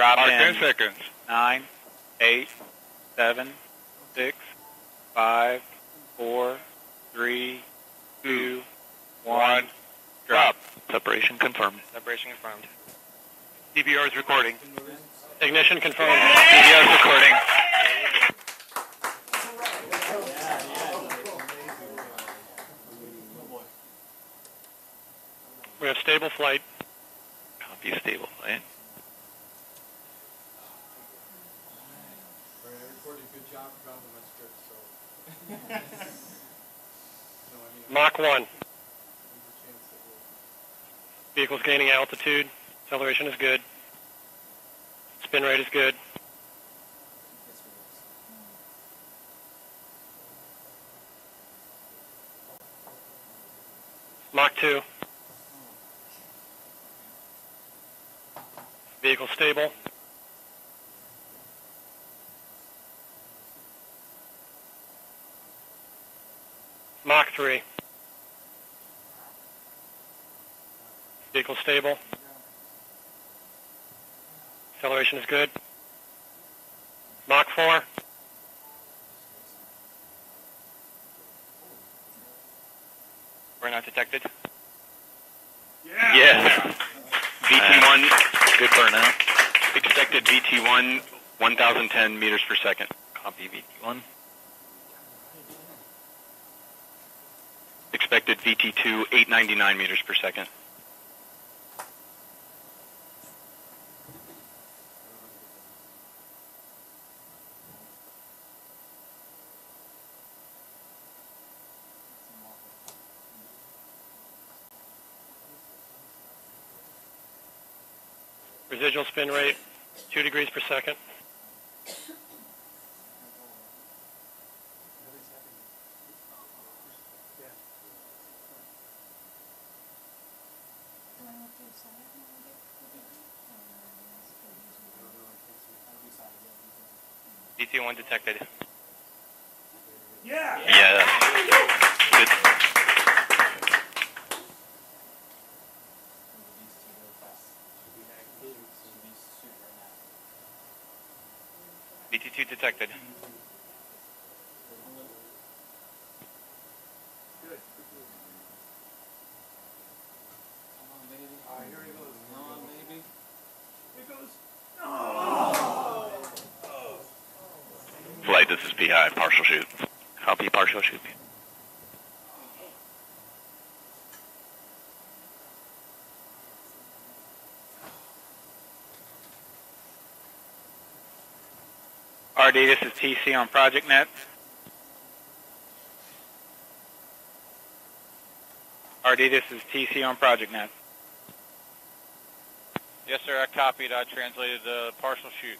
Drop Mark in. 10 seconds. Nine, eight, seven, six, five, four, three, two, one. Drop. Separation confirmed. Separation confirmed. DVR is recording. Ignition confirmed. DVR is recording. We have stable flight. Copy stable Mach 1. there's a chance that we'll. Vehicle's gaining altitude. Acceleration is good. Spin rate is good. Mach 2. Vehicle stable. Mach 3. Vehicle stable. Acceleration is good. Mach 4. We're not detected. Yes. VT1, Good burnout. expected VT1, 1,010 meters per second. Copy VT1. Expected VT2, 899 meters per second. Residual spin rate, 2 degrees per second. VT1 detected. Yeah. Good. VT2 detected. This is PI. Partial shoot. Copy partial shoot. RD, this is TC on Project Net. RD, this is TC on Project Net. Yes, sir, I copied. I translated the partial shoot.